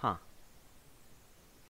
Huh.